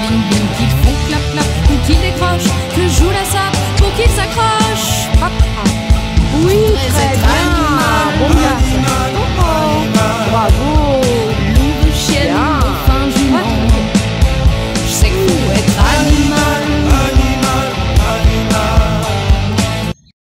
bing bing qu'il font clap clap ou qu'ils décrochent, que joue la sape pour qu'ils s'accrochent. Hop, hop. Oui, très, très